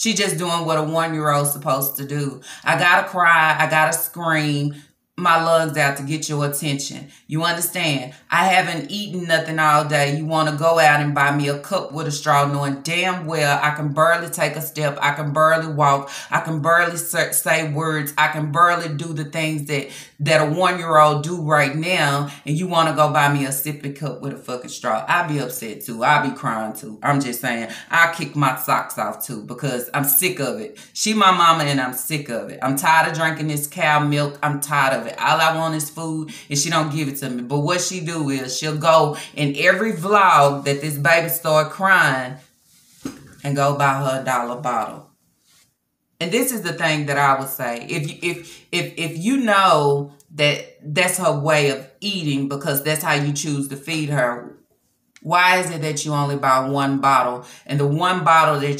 She just doing what a one year old supposed to do. I gotta cry. I gotta scream my lungs out to get your attention. You understand? I haven't eaten nothing all day. You want to go out and buy me a cup with a straw, knowing damn well I can barely take a step. I can barely walk. I can barely say words. I can barely do the things that that a one year old do right now. And you want to go buy me a sippy cup with a fucking straw? I'll be upset too. I'll be crying too. I'm just saying. I'll kick my socks off too because I'm sick of it. She my mama and I'm sick of it. I'm tired of drinking this cow milk. I'm tired of it. All I want is food and she don't give it to me. But what she do is she'll go in every vlog that this baby start crying and go buy her a dollar bottle. And this is the thing that I would say. If you if if if you know that that's her way of eating because that's how you choose to feed her, why is it that you only buy one bottle and the one bottle that